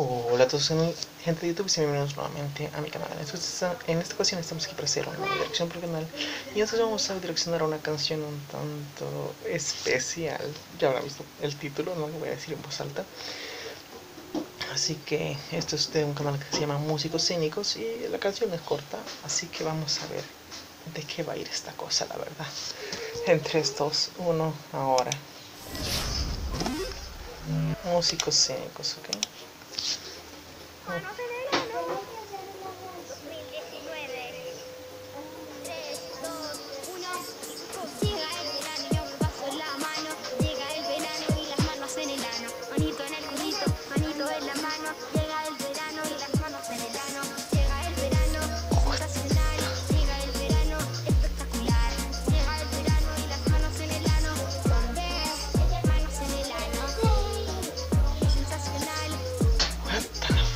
Hola a todos gente de YouTube y bienvenidos nuevamente a mi canal. En esta ocasión estamos aquí para hacer una dirección por el canal. Y entonces vamos a direccionar una canción un tanto especial. Ya habrá visto el título, no lo voy a decir en voz alta. Así que esto es de un canal que se llama Músicos Cínicos Y la canción es corta, así que vamos a ver de qué va a ir esta cosa la verdad. En 3, 2, 1, ahora. Músicos Cínicos, ok 2019 3, 2, 1 Llega el verano, yo me paso la mano Llega el verano y las manos en el ano Manito en el culito, manito en la mano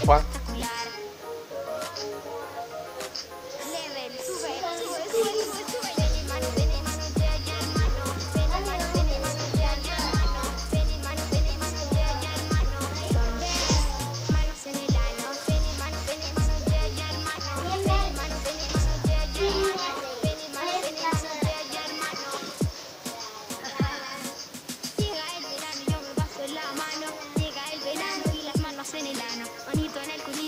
欢。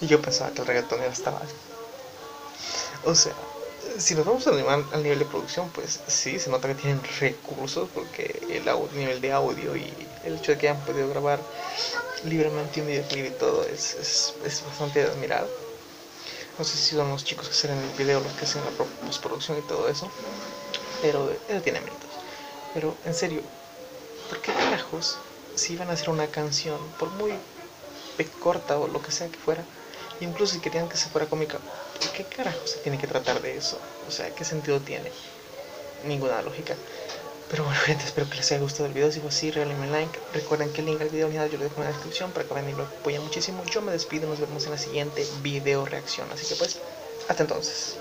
y yo pensaba que el reggaetón ya estaba... O sea, si nos vamos al nivel de producción, pues sí, se nota que tienen recursos porque el nivel de audio y el hecho de que hayan podido grabar libremente un videoclip y todo es, es, bastante admirado. No sé si son los chicos que hacen el video los que hacen la postproducción y todo eso, pero eso tiene méritos. Pero en serio, ¿por qué carajos si iban a hacer una canción, por muy corta o lo que sea que fuera, incluso si querían que se fuera cómica, qué carajo se tiene que tratar de eso? O sea, ¿qué sentido tiene? Ninguna lógica. Pero bueno, gente, espero que les haya gustado el video. Si fue así, regálenme like. Recuerden que el link al video yo lo dejo en la descripción para que vayan y lo apoyen muchísimo. Yo me despido, nos vemos en la siguiente video reacción. Así que pues, hasta entonces.